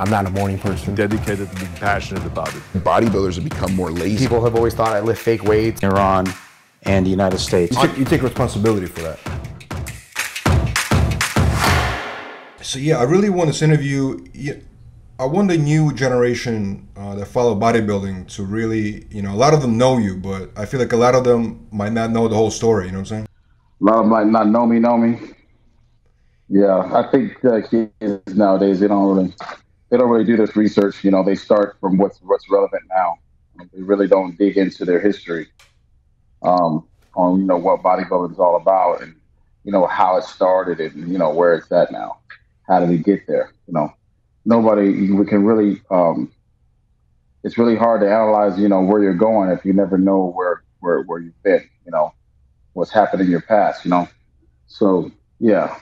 I'm not a morning person. Dedicated to being passionate about it. Bodybuilders have become more lazy. People have always thought I lift fake weights. In Iran and the United States. You take, you take responsibility for that. So yeah, I really want this interview. I want the new generation uh, that follow bodybuilding to really, you know, a lot of them know you, but I feel like a lot of them might not know the whole story. You know what I'm saying? A lot of them might not know me, know me. Yeah, I think uh, kids nowadays they don't really they don't really do this research. You know, they start from what's what's relevant now. They really don't dig into their history um, on you know what bodybuilding is all about and you know how it started and you know where it's at now. How did we get there? You know, nobody we can really. Um, it's really hard to analyze, you know, where you're going if you never know where where where you've been. You know, what's happened in your past. You know, so yeah,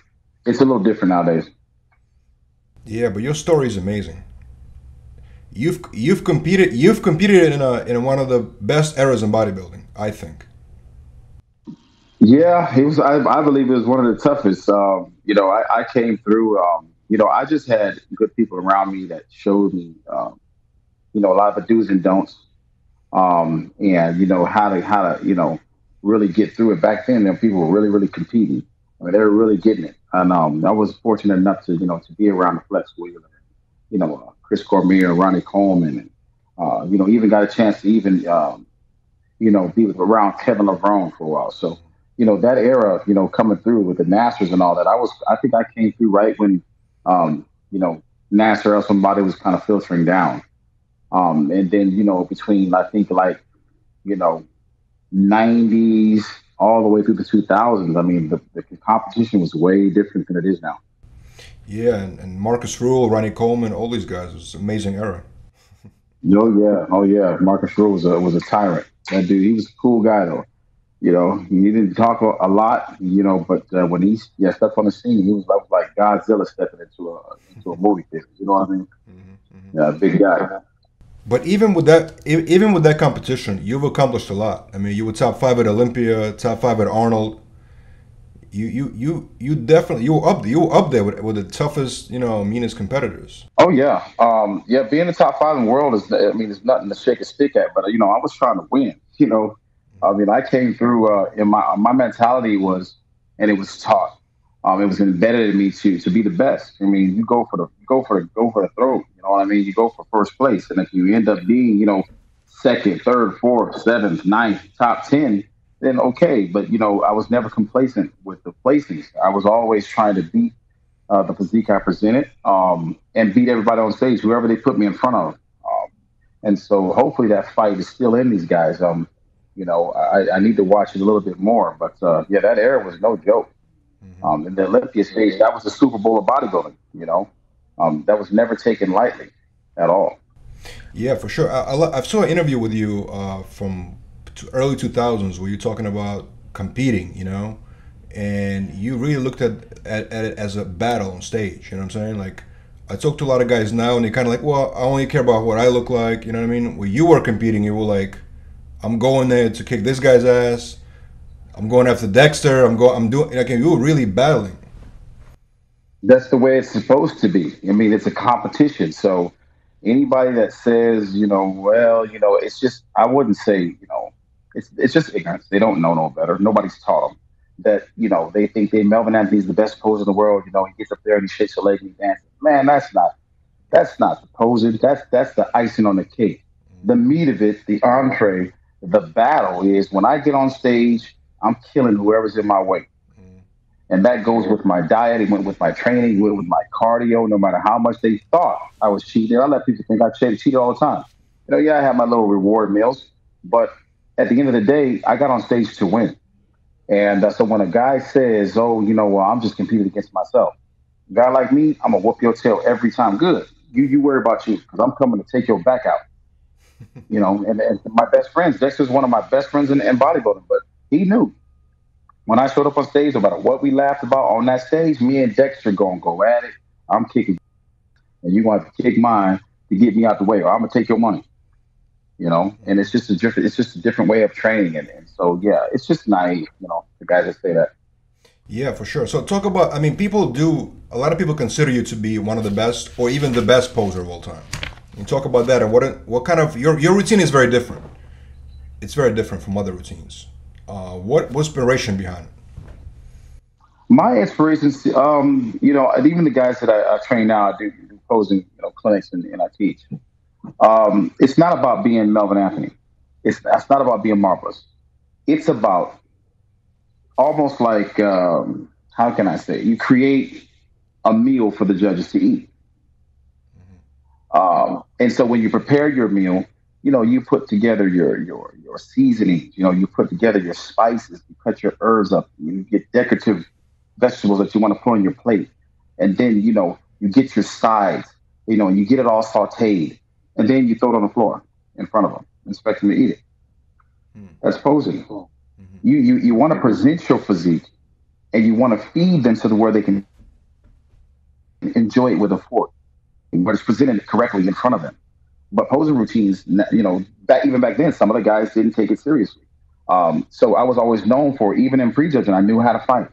it's a little different nowadays. Yeah, but your story is amazing. You've you've competed you've competed in a in one of the best eras in bodybuilding, I think. Yeah, it was. I, I believe it was one of the toughest. Um, you know, I, I came through. Um, you know, I just had good people around me that showed me, um, you know, a lot of the do's and don'ts, um, and you know how to how to you know really get through it. Back then, you know, people were really really competing. I mean, they were really getting it. And um, I was fortunate enough to, you know, to be around the Flex Wheeler, you know, uh, Chris Cormier, Ronnie Coleman, and, uh, you know, even got a chance to even, um, you know, be with, around Kevin Levrone for a while. So, you know, that era, you know, coming through with the Nassers and all that, I was, I think I came through right when, um, you know, Nasser or somebody was kind of filtering down. Um, and then, you know, between, I think like, you know, 90s, all the way through the 2000s. I mean, the, the competition was way different than it is now. Yeah, and, and Markus Rühl, Ronnie Coleman, all these guys. It was an amazing era. oh yeah, oh yeah. Markus Rühl was a was a tyrant. That dude, he was a cool guy though. You know, he didn't talk a lot. You know, but uh, when he yeah stepped on the scene, he was like, like Godzilla stepping into a into a movie theater. You know what I mean? Mm-hmm, mm-hmm. Yeah, big guy. But even with that, even with that competition, you've accomplished a lot. I mean, you were top five at Olympia, top five at Arnold. You you you you definitely you were up you were up there with, with the toughest you know meanest competitors. Oh yeah, um, yeah. Being the top five in the world is I mean it's nothing to shake a stick at. But you know I was trying to win. You know, I mean I came through. Uh, in my my mentality was, and it was taught um, it was embedded in me to to be the best. I mean, you go for the go for the go for the throat. Know what I mean? You go for first place, and if you end up being, you know, second, third, fourth, seventh, ninth, top ten, then okay. But you know, I was never complacent with the placings. I was always trying to beat uh, the physique I presented um, and beat everybody on stage, whoever they put me in front of. Um, and so, hopefully, that fight is still in these guys. Um, you know, I, I need to watch it a little bit more. But uh, yeah, that era was no joke. Mm-hmm. Um, in the Olympia stage, that was the Super Bowl of bodybuilding. You know, um, that was never taken lightly at all. Yeah, for sure. I, I, I saw an interview with you uh, from early 2000s where you're talking about competing, you know, and you really looked at, at, at, it as a battle on stage. You know what I'm saying? Like, I talk to a lot of guys now, and they're kind of like, well, I only care about what I look like. You know what I mean? When you were competing, you were like, I'm going there to kick this guy's ass. I'm going after Dexter. I'm going. I'm doing. Like you were really battling. That's the way it's supposed to be. I mean, it's a competition. So anybody that says, you know, well, you know, it's just. I wouldn't say, you know, it's it's just ignorance. They don't know no better. Nobody's taught them that. You know, they think they Melvin Anthony's the best poser in the world. You know, he gets up there and he shakes a leg and he dances. Man, that's not. That's not the posing. That's that's the icing on the cake. The meat of it, the entree, the battle is when I get on stage I'm killing whoever's in my way. And that goes with my diet. It went with my training. It went with my cardio. No matter how much they thought I was cheating, I let people think I cheated all the time. You know, yeah, I have my little reward meals, but at the end of the day, I got on stage to win. And uh, so when a guy says, "Oh, you know, well, I'm just competing against myself," a guy like me, I'm gonna whoop your tail every time. Good. You you worry about you because I'm coming to take your back out. you know, and, and my best friends. Dexter's one of my best friends in, in bodybuilding, but he knew. When I showed up on stage, no matter what we laughed about on that stage, me and Dexter gonna go at it. I'm kicking, and you gonna have to kick mine to get me out the way, or I'm gonna take your money. You know, and it's just a different, it's just a different way of training, and, and so yeah, it's just naive. You know, the guys that say that. Yeah, for sure. So talk about. I mean, people do. A lot of people consider you to be one of the best, or even the best poser of all time. You talk about that, and what what kind of your your routine is very different. It's very different from other routines. Uh, what what's inspiration behind it? My inspiration, um, you know, even the guys that I, I train now, I do, do posing, you know, clinics and, and I teach. Um, it's not about being Melvin Anthony. It's that's not about being marvelous. It's about almost like um, how can I say? You create a meal for the judges to eat. Um, and so when you prepare your meal, you know you put together your your your seasonings. You know you put together your spices. You cut your herbs up. You get decorative vegetables that you want to put on your plate, and then you know you get your sides. You know, and you get it all sautéed, and then you throw it on the floor in front of them, expect them to eat it. Mm. That's posing. Mm-hmm. You you you want to present your physique, and you want to feed them to the where they can enjoy it with a fork, but it's presented correctly in front of them. But posing routines, you know, back even back then, some of the guys didn't take it seriously. Um, so I was always known for, even in prejudging, I knew how to fight.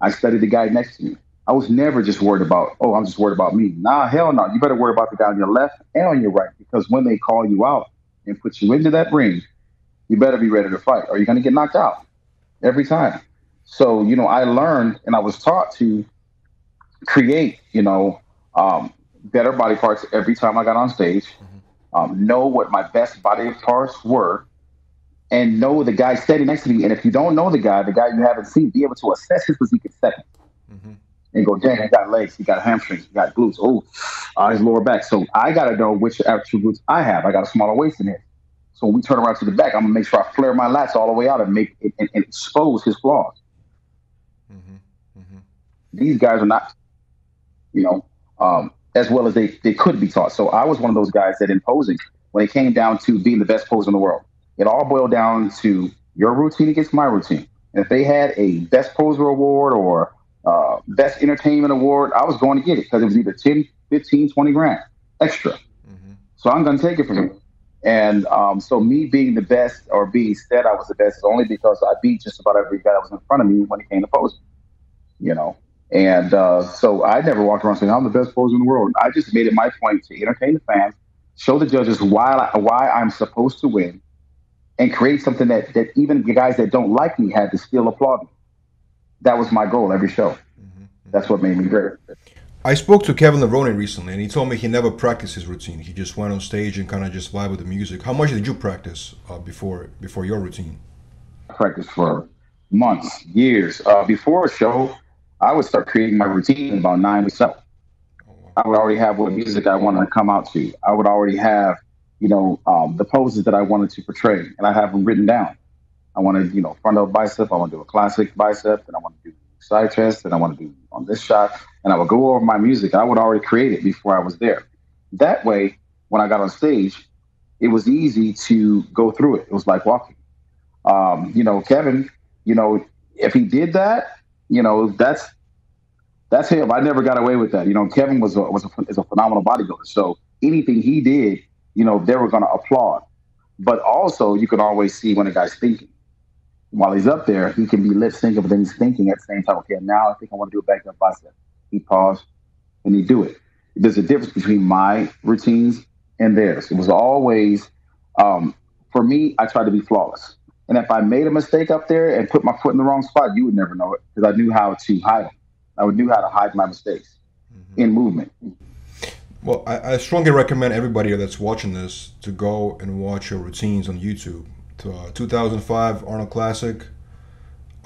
I studied the guy next to me. I was never just worried about, oh, I'm just worried about me. Nah, hell no. You better worry about the guy on your left and on your right because when they call you out and put you into that ring, you better be ready to fight or you're going to get knocked out every time. So, you know, I learned and I was taught to create, you know, um, better body parts every time I got on stage, mm-hmm. Um, know what my best body parts were, and know the guy standing next to me. And if you don't know the guy, the guy you haven't seen, be able to assess his physique in seconds. Mm-hmm. And go, dang, he got legs, he got hamstrings, he got glutes, oh, uh, his lower back. So I got to know which attributes I have. I got a smaller waist in him. So when we turn around to the back, I'm gonna make sure I flare my lats all the way out and make it, and, and expose his flaws. Mm-hmm. Mm-hmm. These guys are not, you know, um, as well as they, they could be taught. So I was one of those guys that imposing when it came down to being the best poser in the world. It all boiled down to your routine against my routine. And if they had a best poser award or uh, best entertainment award, I was going to get it because it was either 10, 15, 20 grand extra. Mm-hmm. So I'm going to take it from you. And um, so me being the best or being said I was the best is only because I beat just about every guy that was in front of me when it came to posing. You know, and uh, so I never walked around saying I'm the best poser in the world. I just made it my point to entertain the fans, show the judges why I, why I'm supposed to win, and create something that that even the guys that don't like me had to still applaud me. That was my goal every show. Mm-hmm. That's what made me great. I spoke to Kevin Levrone recently, and he told me he never practiced his routine. He just went on stage and kind of just vibe with the music. How much did you practice uh, before before your routine? I practiced for months, years. Uh, before a show, I would start creating my routine about nine weeks out. I would already have what music I wanted to come out to. I would already have, you know, um, the poses that I wanted to portray, and I have them written down. I want to, you know, front of bicep. I want to do a classic bicep, and I want to do side chest, and I want to do on this shot and I would go over my music. I would already create it before I was there. That way, when I got on stage, it was easy to go through it. It was like walking. Um, you know, Kevin, you know, if he did that, you know, that's that's him. I never got away with that. You know, Kevin was a, was a, is a phenomenal bodybuilder. So anything he did, you know, they were going to applaud. But also, you can always see when a guy's thinking. While he's up there, he can be lip syncing, but then he's thinking at the same time. Okay, now I think I want to do a back up bicep he pause, and he do it. There's a difference between my routines and theirs. It was always, um, for me, I tried to be flawless. And if I made a mistake up there and put my foot in the wrong spot, you would never know it because I knew how to hide them. I would knew how to hide my mistakes mm-hmm. in movement. Well, I, I, strongly recommend everybody that's watching this to go and watch your routines on YouTube. To, uh, 2005 Arnold Classic,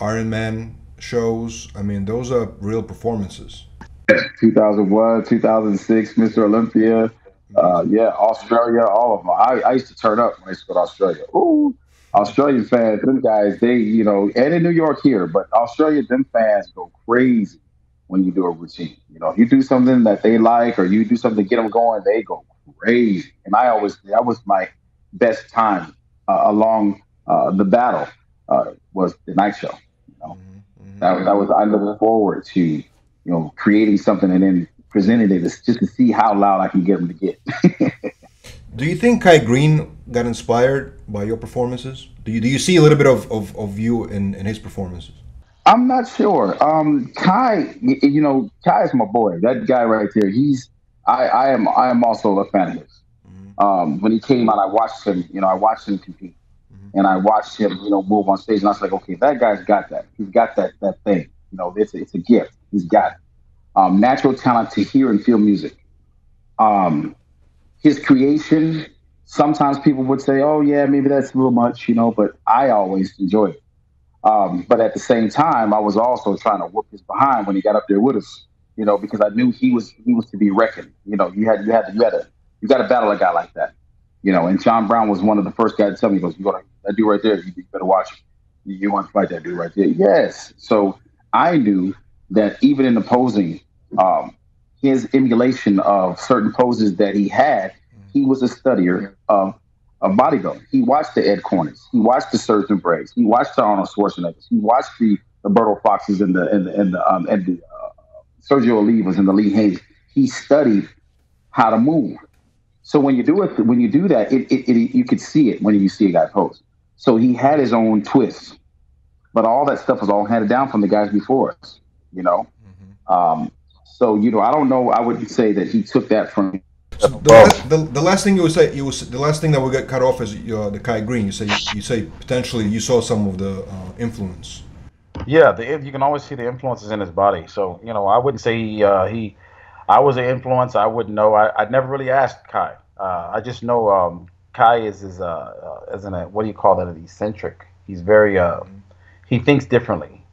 Iron Man shows. I mean, those are real performances. 2001, 2006, Mr. Olympia. Uh, yeah, Australia, all of them. I, I, used to turn up when I used to go to Australia. Ooh, Australian fans, them guys, they, you know, and in New York here, but Australia, them fans go crazy when you do a routine. You know, if you do something that they like or you do something to get them going, they go crazy. And I always, that was my best time uh, along uh, the battle uh, was the night show. You know, mm-hmm. that, that was I look forward to you know, creating something and then presenting it just to see how loud I can get them to get. do you think Kai Greene got inspired by your performances? Do you do you see a little bit of, of, of you in, in his performances? I'm not sure. Um, Kai, you know, Kai is my boy. That guy right there. He's. I, I am. I am also a fan of his. Mm-hmm. Um, when he came out, I watched him. You know, I watched him compete, mm-hmm. and I watched him. You know, move on stage, and I was like, okay, that guy's got that. He's got that that thing. You know, it's a, it's a gift. He's got it. Um, natural talent to hear and feel music. Um, his creation. Sometimes people would say, "Oh yeah, maybe that's a little much," you know, but I always enjoy it. Um, but at the same time, I was also trying to whoop his behind when he got up there with us, you know, because I knew he was he was to be reckoned. You know, you had you had to, you had to you got to battle a guy like that, you know. And John Brown was one of the first guys to tell me, he goes, "You got that dude right there. You, better watch. You, you want to fight that dude right there." Yes. So I knew that even in the posing, um, his emulation of certain poses that he had, he was a studier of a bodybuilder. He watched the Ed Corneys. He watched the Sergeant Braggs. He watched the Arnold Schwarzeneggers. He watched the Roberto Foxes and the and the and the, um, and the uh, Sergio Olivas and the Lee Haneys. He studied how to move. So when you do it, when you do that, it, it, it you could see it when you see a guy post. So he had his own twists, but all that stuff was all handed down from the guys before us. You know, mm-hmm. um, so you know, I don't know. I wouldn't say that he took that from so the, last, the, the, last thing you would say, you was the last thing that will get cut off is uh, the Kai Greene. You say you say potentially you saw some of the uh, influence. Yeah, the, you can always see the influences in his body. So you know, I wouldn't say he, uh, he I was an influence. I wouldn't know. I I never really asked Kai. Uh, I just know um, Kai is is uh, uh, isn't a what do you call that? An eccentric. He's very uh, he thinks differently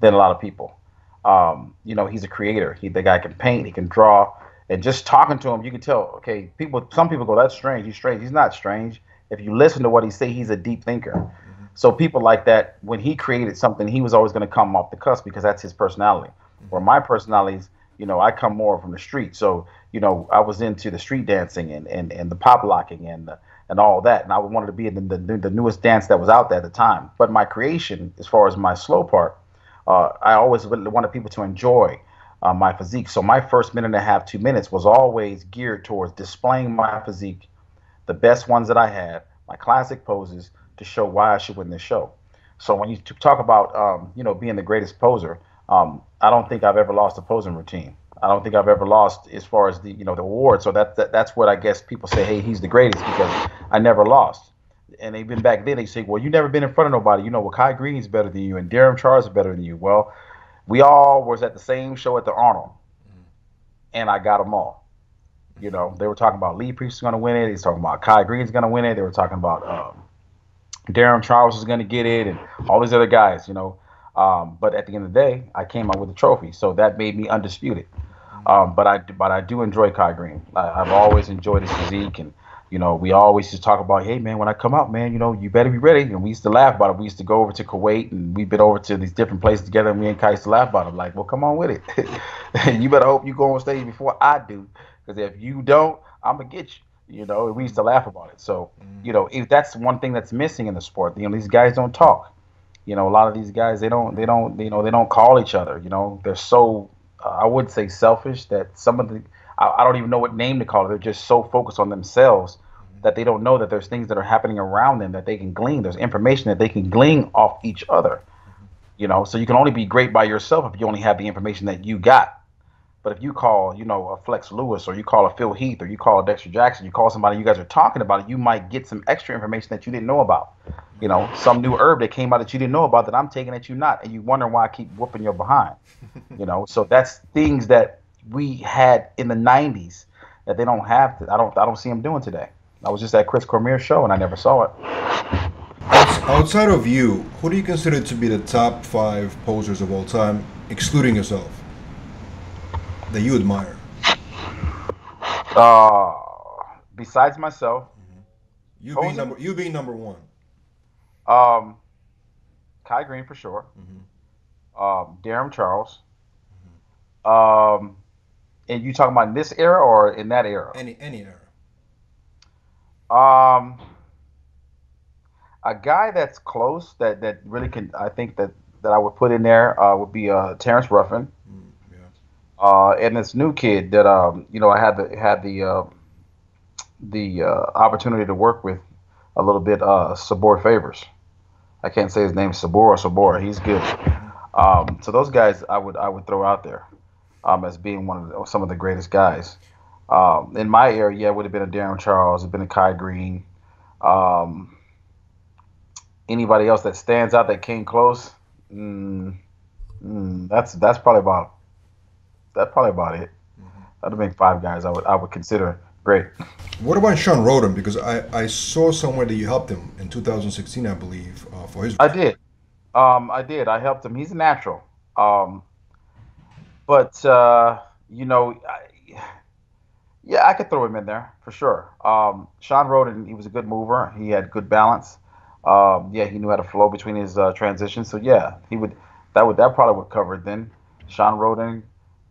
than a lot of people. Um, you know, he's a creator. He the guy can paint. He can draw and just talking to him, you can tell. Okay, people. Some people go, "That's strange. He's strange." He's not strange. If you listen to what he say, he's a deep thinker. Mm-hmm. So people like that, when he created something, he was always going to come off the cusp because that's his personality. Mm-hmm. Where my personality is, you know, I come more from the street. So you know, I was into the street dancing and and, and the pop locking and the, and all that, and I wanted to be in the, the, the newest dance that was out there at the time. But my creation, as far as my slow part, uh, I always wanted people to enjoy uh, my physique. So my first minute and a half, two minutes was always geared towards displaying my physique, the best ones that I had, my classic poses to show why I should win this show. So when you talk about um, you know being the greatest poser, um, I don't think I've ever lost a posing routine. I don't think I've ever lost as far as the you know the award. So that, that that's what I guess people say, hey, he's the greatest because I never lost. And even back then they say, well, you never been in front of nobody. You know, well, Kai Greene's better than you and Darren Charles is better than you. Well, we all was at the same show at the Arnold, mm-hmm. and I got them all. You know, they were talking about Lee Priest is going to win it. He's talking about Kai Greene's going to win it. They were talking about um, Darren Charles is going to get it, and all these other guys. You know, um, but at the end of the day, I came out with a trophy, so that made me undisputed. Mm-hmm. Um, but I but I do enjoy Kai Greene. I, have always enjoyed his physique and you know, we always just talk about, hey man, when I come out, man, you know, you better be ready. And we used to laugh about it. We used to go over to Kuwait and we've been over to these different places together and me and Kai used to laugh about it. Like, well, come on with it. you better hope you go on stage before I do. Because if you don't, I'm gonna get you. You know, we used to laugh about it. So, you know, if that's one thing that's missing in the sport, you know, these guys don't talk. You know, a lot of these guys they don't they don't you know they don't call each other. You know, they're so uh, I would say selfish that some of the I, I don't even know what name to call it. They're just so focused on themselves that they don't know that there's things that are happening around them that they can glean. There's information that they can glean off each other. You know, so you can only be great by yourself if you only have the information that you got. But if you call, you know, a Flex Lewis or you call a Phil Heath or you call a Dexter Jackson, you call somebody you guys are talking about it, you might get some extra information that you didn't know about. You know, some new herb that came out that you didn't know about that I'm taking that you not, and you wonder why I keep whooping your behind. you know, so that's things that we had in the '90s that they don't have. To, I don't. I don't see them doing today. I was just at Chris Cormier's show and I never saw it. Outside of you, who do you consider to be the top five posers of all time, excluding yourself, that you admire? Uh, besides myself, mm-hmm. you being number you being number one. Um, Kai Greene for sure. Mm-hmm. Um, Darren Charles. Mm-hmm. Um, and you talking about in this era or in that era? Any any era. Um, a guy that's close that that really can I think that that I would put in there uh, would be uh, Terrence Ruffin. Mm, yeah. Uh, and this new kid that um, you know I had the had the uh, the uh, opportunity to work with a little bit uh, Sabor Favors. I can't say his name Sabor or Sabor. He's good. Um, so those guys I would I would throw out there um, as being one of the, some of the greatest guys. Um, in my area, yeah, it would have been a Darren Charles, it would have been a Kai Greene. Um, anybody else that stands out that came close? Mm, mm, that's that's probably about that's probably about it. That'd have been five guys I would I would consider great. What about Shawn Rhoden? Because I, I saw somewhere that you helped him in 2016, I believe, uh, for his. I did. Um, I did. I helped him. He's a natural. Um, but uh, you know, I, yeah, I could throw him in there for sure. Um, Shawn Rhoden, he was a good mover. He had good balance. Um, yeah, he knew how to flow between his uh, transitions. So yeah, he would. That would that probably would cover it then. Shawn Rhoden,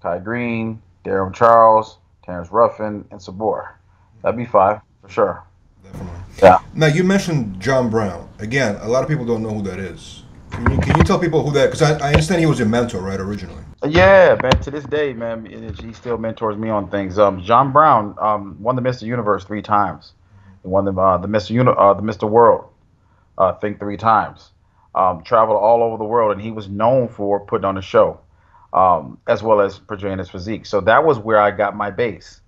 Kai Greene, Darren Charles, Terrence Ruffin, and Sabor. That'd be five for sure. Definitely. Yeah. Now you mentioned John Brown. Again, a lot of people don't know who that is. Can you, can you tell people who that? Because I, I understand he was your mentor, right, originally. Yeah, man. To this day, man, he still mentors me on things. Um, John Brown um, won the Mr. Universe three times. He won the uh, the Mr. Uni- uh, the Mr. World uh, thing three times. Um, traveled all over the world, and he was known for putting on a show, um, as well as portraying his physique. So that was where I got my base.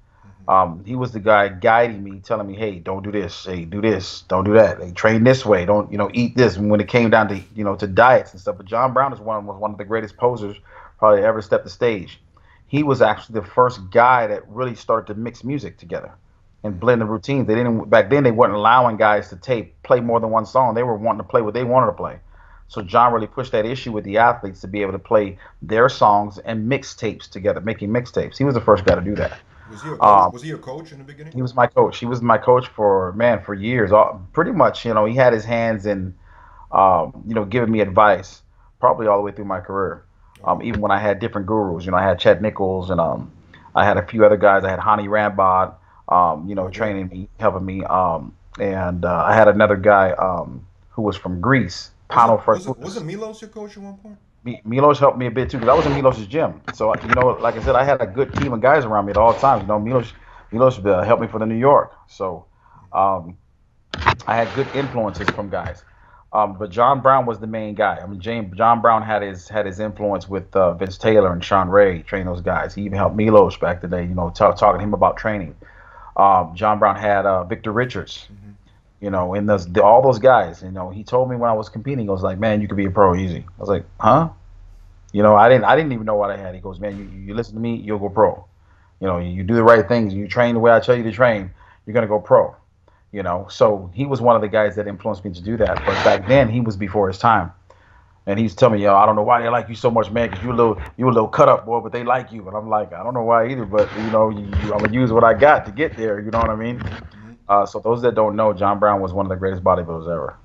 Um, he was the guy guiding me, telling me, "Hey, don't do this. Hey, do this. Don't do that. Hey, train this way. Don't you know eat this." And when it came down to you know to diets and stuff, but John Brown is one was one of the greatest posers probably ever stepped the stage. He was actually the first guy that really started to mix music together and blend the routines. They didn't back then. They weren't allowing guys to tape play more than one song. They were wanting to play what they wanted to play. So John really pushed that issue with the athletes to be able to play their songs and mix tapes together, making mixtapes. He was the first guy to do that. Was he, a, Um, was he your coach in the beginning? He was my coach. He was my coach for man for years. All, pretty much, you know, he had his hands in, um, you know, giving me advice probably all the way through my career. Um, even when I had different gurus, you know, I had Chad Nicholls and um, I had a few other guys. I had Hani Rambod, um, you know, training me, helping me, um, and uh, I had another guy um, who was from Greece, Pano was, first. it, was it Milos your coach at one point? Milos helped me a bit too because I was in Milos's gym. So you know, like I said, I had a good team of guys around me at all times. You know, Milos Milos uh, helped me for the New York. So um, I had good influences from guys. Um, but John Brown was the main guy. I mean, James John Brown had his had his influence with uh, Vince Taylor and Shawn Ray, train those guys. He even helped Milos back today. You know, talk, talking to him about training. Um, John Brown had uh, Victor Richards. You know, and those the, all those guys. You know, he told me when I was competing, he was like, "Man, you could be a pro easy." I was like, "Huh?" You know, I didn't I didn't even know what I had. He goes, "Man, you, you listen to me, you'll go pro. You know, you do the right things, you train the way I tell you to train, you're gonna go pro." You know, so he was one of the guys that influenced me to do that. But back then, he was before his time. And he's telling me, yo, I don't know why they like you so much, man, because you a little, you a little cut up, boy, but they like you. And I'm like, I don't know why either, but you know, you, you, I'm gonna use what I got to get there. You know what I mean? Uh, so those that don't know, John Brown was one of the greatest bodybuilders ever.